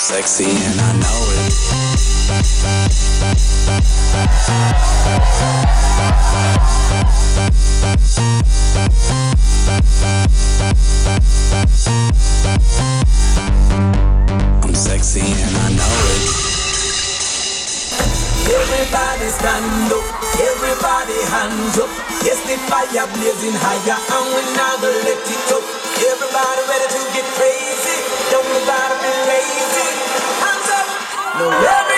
sexy and I know it. I'm sexy and I know it. Everybody stand up, everybody hands up. Yes, the fire blazing higher, and we never let it up. Everybody ready to get crazy. Don't nobody be lazy. No, no.